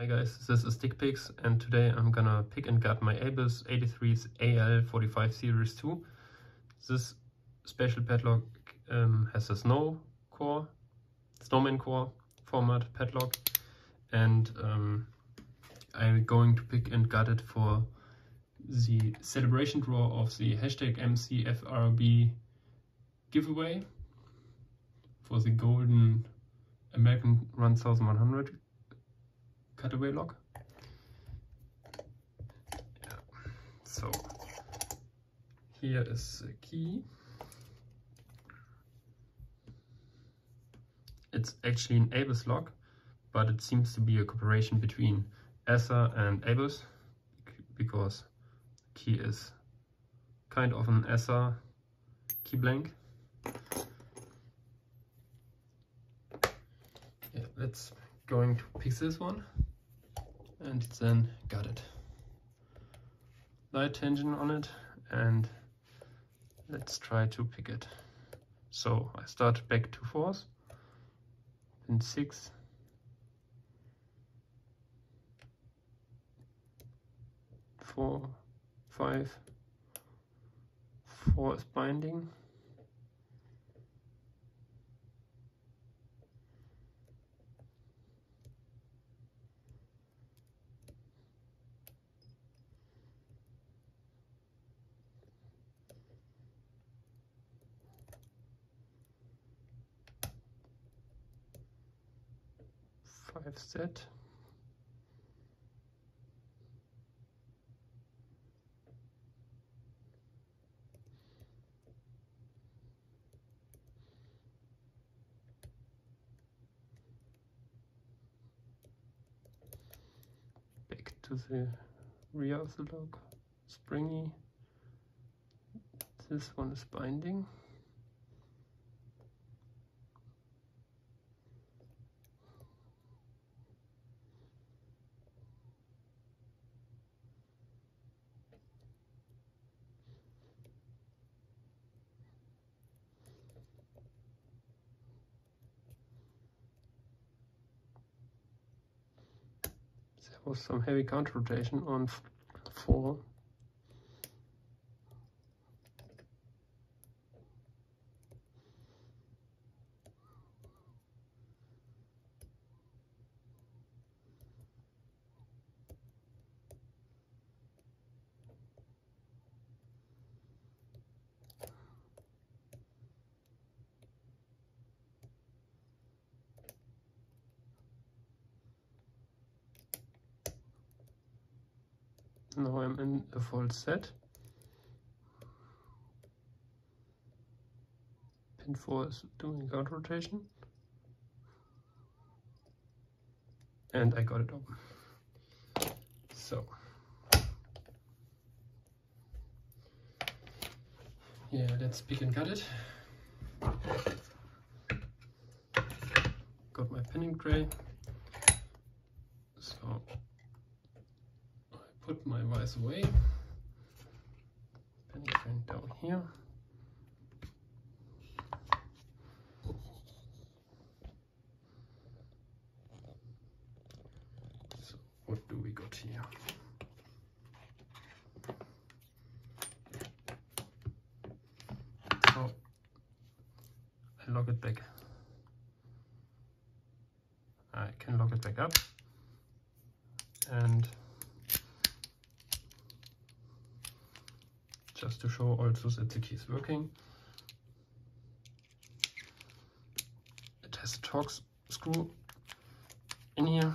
Hi guys, this is DigPicks and today I'm gonna pick and gut my ABUS 83's AL45 Series 2. This special padlock um, has a snow core, snowman core format padlock and um, I'm going to pick and gut it for the celebration draw of the hashtag MCFRB giveaway for the golden American Run 1100 cutaway lock. Yeah. So here is the key. It's actually an ABUS lock, but it seems to be a cooperation between ESSA and ABUS because key is kind of an ESSA key blank. Yeah, let's going to pick this one and then got it. Light tension on it and let's try to pick it. So I start back to fours, then six, four, five, four is binding, set. Back to the rear of the lock, springy. This one is binding. Was some heavy counter rotation on four. Now I'm in a full set. Pin 4 is doing guard rotation. And I got it open. So. Yeah, let's pick and cut it. Got my pinning tray. So put away. Penny down here. So what do we got here? Oh, I lock it back. I can lock it back up and just to show also that the key is working. It has a Torx screw in here.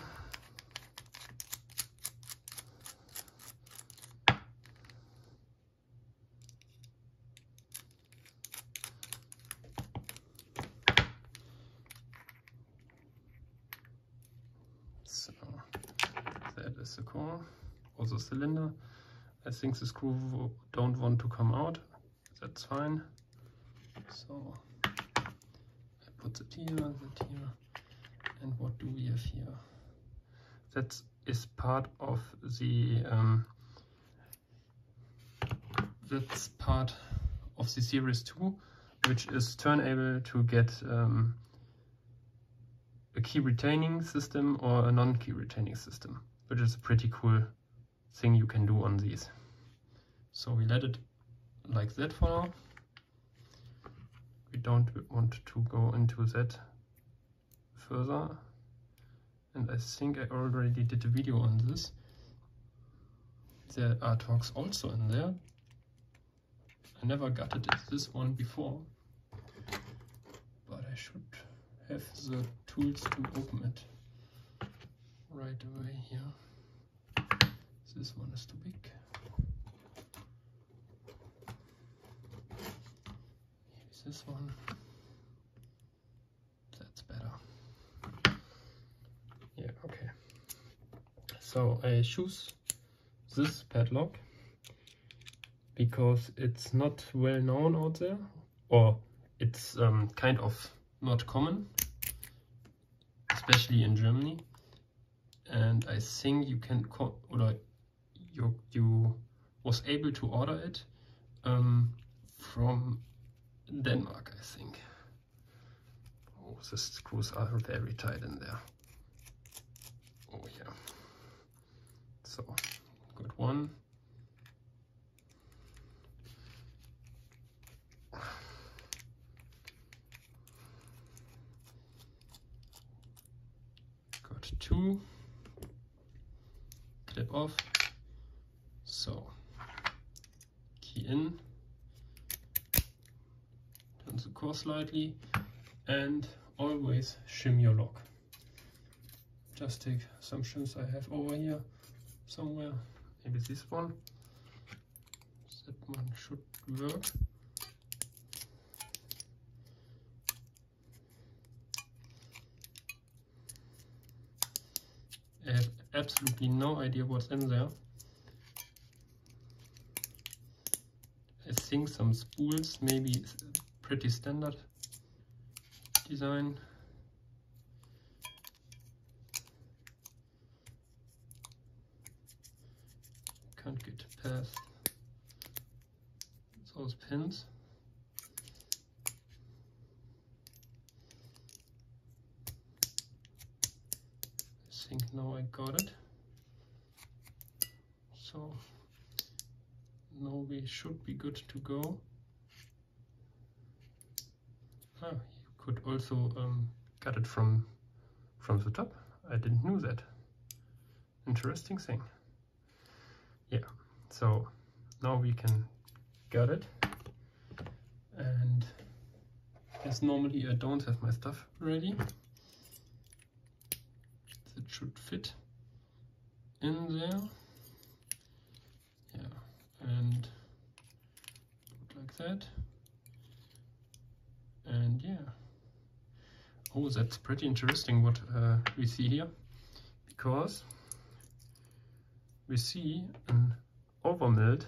So that is the core, also cylinder. I think the screw don't want to come out. That's fine. So I put the here, that here, and what do we have here? That is part of the um, that's part of the Series 2, which is turnable to get um, a key retaining system or a non-key retaining system, which is a pretty cool thing you can do on these. So we let it like that for now. We don't want to go into that further. And I think I already did a video on this. There are Torx also in there. I never got gutted this one before, but I should have the tools to open it right away here. This one is too big. Here's this one. That's better. Yeah, okay. So I choose this padlock because it's not well known out there or it's um, kind of not common especially in Germany and I think you can or you you was able to order it um, from Denmark I think. Oh the screws are very tight in there. Oh yeah. So good one. Got two, clip off, so key in, turn the core slightly and always shim your lock. Just take some shims I have over here somewhere, maybe this one, that one should work. I have absolutely no idea what's in there. Think some spools, maybe pretty standard design. Can't get past those pins. think now I got it. So now we should be good to go. Ah, you could also um, cut it from from the top. I didn't know that. Interesting thing. Yeah, so now we can gut it. And as normally I don't have my stuff ready it should fit in there. Yeah, and that. And yeah. Oh, that's pretty interesting what uh, we see here, because we see an overmilled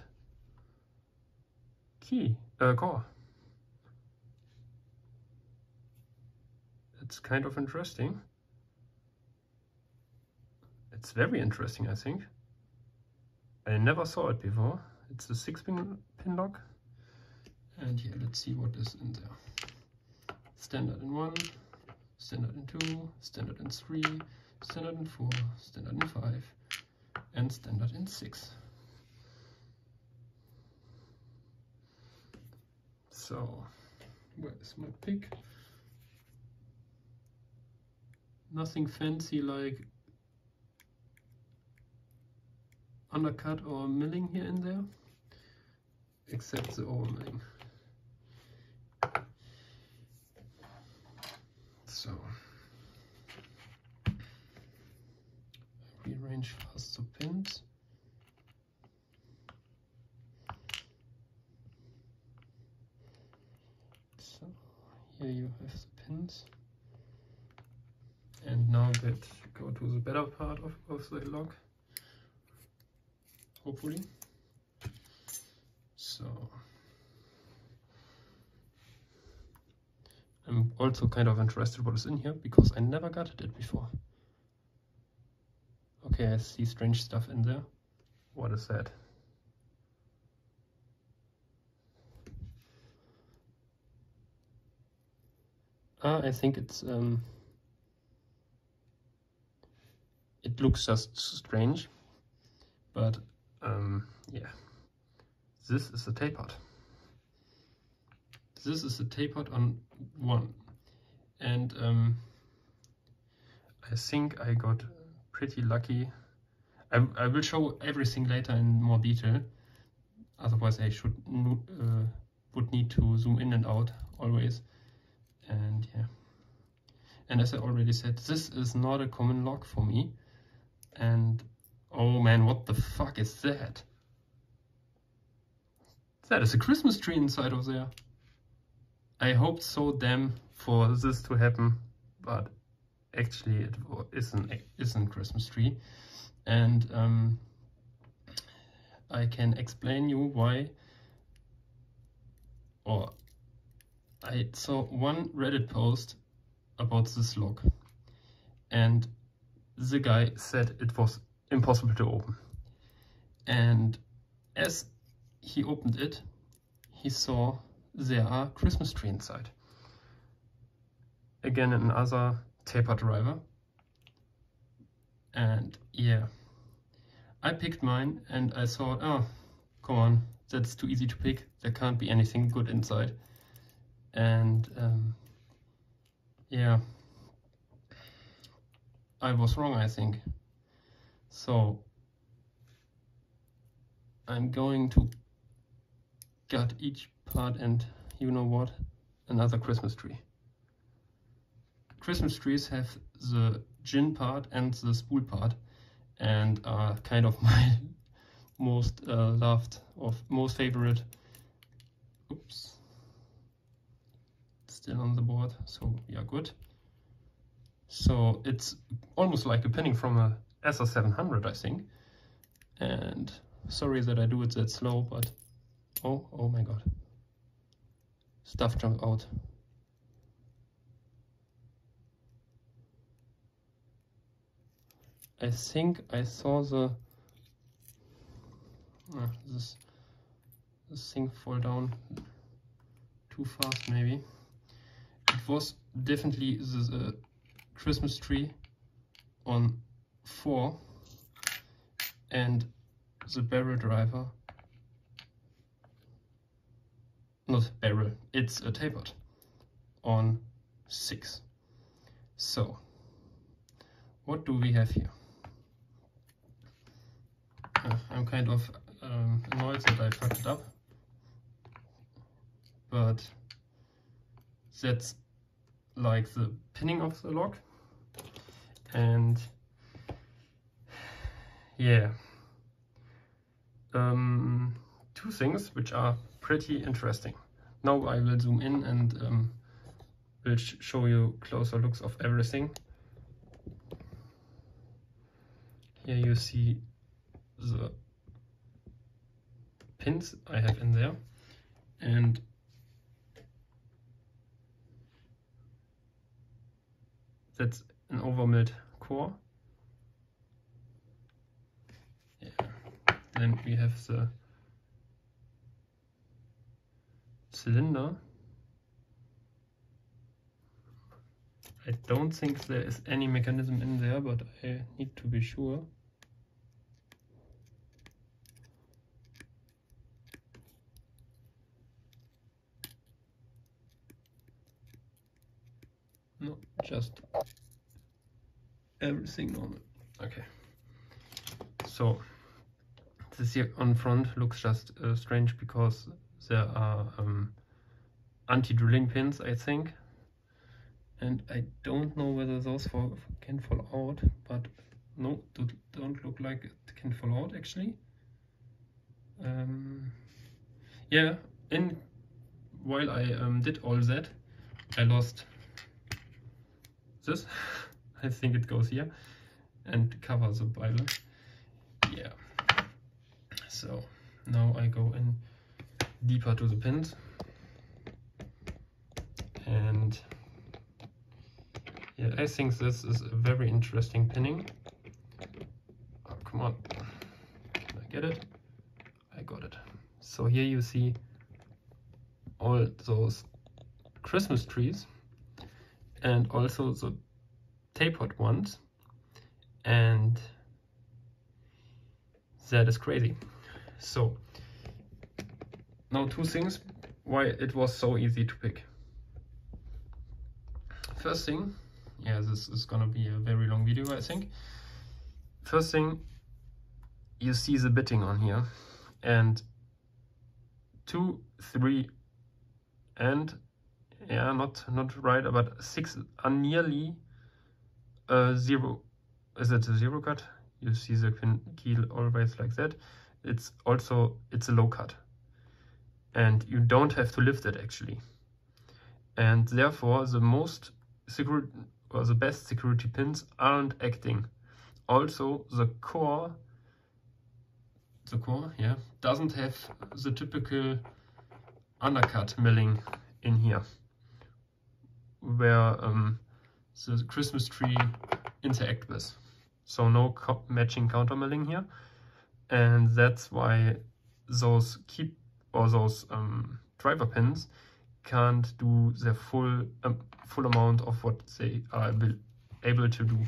key uh, core. It's kind of interesting. It's very interesting, I think. I never saw it before. It's a six pin, pin lock. And here, let's see what is in there. Standard in one, standard in two, standard in three, standard in four, standard in five, and standard in six. So, where is my pick? Nothing fancy like undercut or milling here and there, except the overmilling. So rearrange fast the pins. So here you have the pins. And now get go to the better part of, of the lock hopefully. So I'm also kind of interested what is in here because I never got it before. Okay, I see strange stuff in there. What is that? Ah, I think it's um, it looks just strange, but um, yeah, this is a tapered. This is a tapered on one, and um, I think I got pretty lucky. I, I will show everything later in more detail. Otherwise, I should uh, would need to zoom in and out always. And yeah. And as I already said, this is not a common lock for me. And oh man, what the fuck is that? That is a Christmas tree inside of there. I hoped so damn for this to happen, but actually it isn't isn't Christmas tree, and um, I can explain you why. Or I saw one Reddit post about this lock, and the guy said it was impossible to open. And as he opened it, he saw there are Christmas tree inside. Again, another taper driver. And yeah, I picked mine and I thought, oh, come on, that's too easy to pick. There can't be anything good inside. And um, yeah, I was wrong, I think. So I'm going to gut each part and you know what? Another Christmas tree. Christmas trees have the gin part and the spool part and are kind of my most uh, loved or most favorite. Oops. Still on the board, so we are good. So it's almost like a pinning from a SR700, I think. And sorry that I do it that slow, but oh, oh my god. Stuff jumped out. I think I saw the uh, this this thing fall down too fast maybe. It was definitely the, the Christmas tree on four and the barrel driver not barrel it's a tapered on six so what do we have here uh, I'm kind of um, annoyed that I fucked it up. But that's like the pinning of the lock. And yeah, um, two things which are pretty interesting. Now I will zoom in and um, will sh show you closer looks of everything. Here you see the pins I have in there and that's an overmilled core. Yeah. Then we have the cylinder. I don't think there is any mechanism in there, but I need to be sure. No, just everything normal. Okay. So this here on front looks just uh, strange because there are um, anti-drilling pins, I think. And I don't know whether those fall, can fall out, but no, don't look like it can fall out actually. Um, yeah, and while I um, did all that, I lost this. I think it goes here and cover the Bible. Yeah. So now I go in deeper to the pins and yeah, I think this is a very interesting pinning. Oh, come on, can I get it? I got it. So here you see all those Christmas trees and also the tapered ones and that is crazy. So now two things why it was so easy to pick. First thing, yeah, this is gonna be a very long video, I think. First thing, you see the bitting on here, and two, three, and yeah, not not right, but six are nearly uh, zero. Is it a zero cut? You see the keel always like that. It's also it's a low cut, and you don't have to lift it actually. And therefore, the most security or the best security pins aren't acting. Also, the core, the core, yeah, doesn't have the typical undercut milling in here, where um, the Christmas tree interact with. So no matching counter milling here, and that's why those keep or those um, driver pins can't do the full um, full amount of what they are able, able to do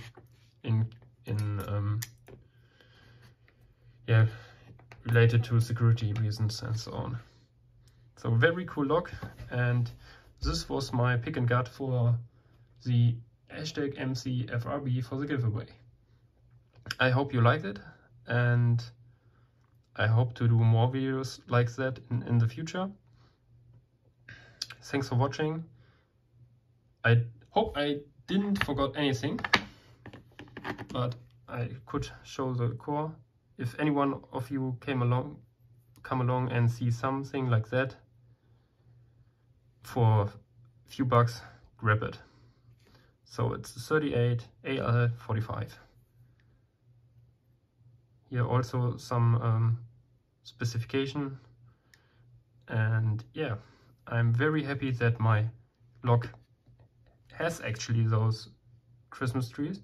in in um, yeah related to security reasons and so on. So very cool lock and this was my pick and gut for the hashtag MCFRB for the giveaway. I hope you liked it and I hope to do more videos like that in, in the future. Thanks for watching. I hope I didn't forget anything, but I could show the core. If anyone of you came along, come along and see something like that, for a few bucks, grab it. So it's 38 AL45. Here also some um, specification and yeah, I'm very happy that my lock has actually those Christmas trees,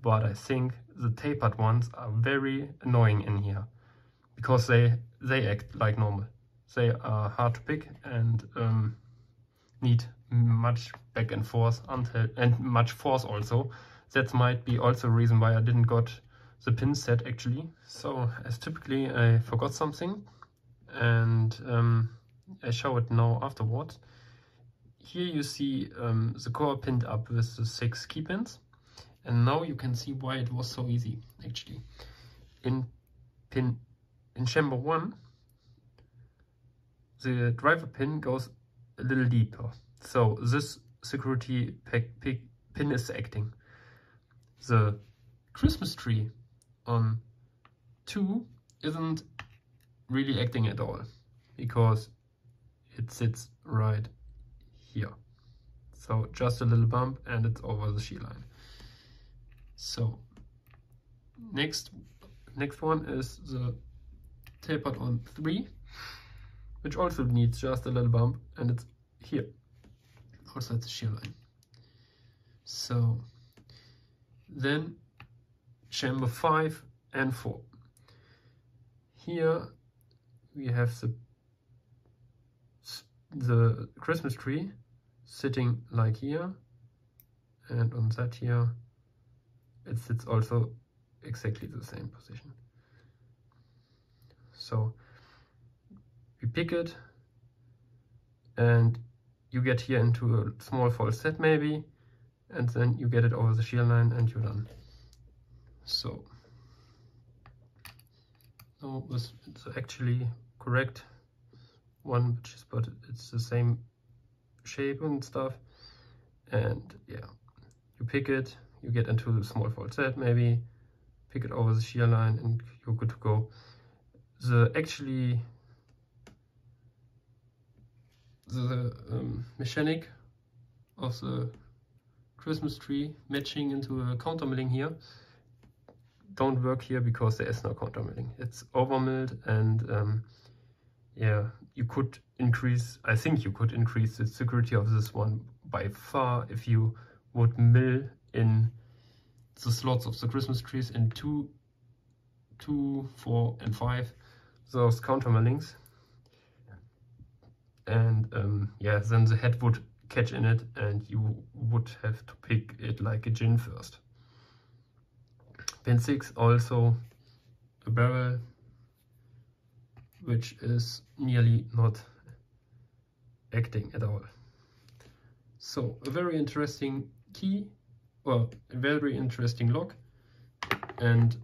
but I think the tapered ones are very annoying in here because they they act like normal. They are hard to pick and um, need much back and forth until and much force also. That might be also a reason why I didn't got the pin set actually. So as typically I forgot something and um, I show it now afterwards. Here you see um, the core pinned up with the six key pins. And now you can see why it was so easy actually. In pin in chamber one, the driver pin goes a little deeper. So this security pin is acting. The Christmas tree on 2 isn't really acting at all because it sits right here. So just a little bump and it's over the shear line. So next next one is the tapered on 3 which also needs just a little bump and it's here also at the shear line so then chamber 5 and 4 here we have the the Christmas tree sitting like here and on that here it sits also exactly the same position. So we pick it and you get here into a small false set maybe and then you get it over the shear line and you're done so this is actually correct. One which is but it's the same shape and stuff. And yeah you pick it you get into the small false set maybe. Pick it over the shear line and you're good to go. The actually the um, mechanic of the Christmas tree matching into a counter milling here don't work here because there is no counter milling. It's over milled and um, yeah, you could increase, I think you could increase the security of this one by far if you would mill in the slots of the Christmas trees in two, two, four and five, those counter millings and um, yeah, then the head would catch in it and you would have to pick it like a gin first. Pin 6 also a barrel which is nearly not acting at all. So a very interesting key, well, a very interesting lock and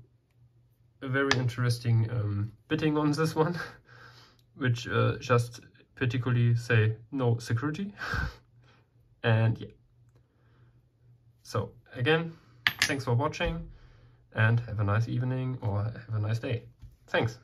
a very interesting um, bitting on this one, which uh, just particularly say no security. and yeah. So again, thanks for watching and have a nice evening or have a nice day. Thanks.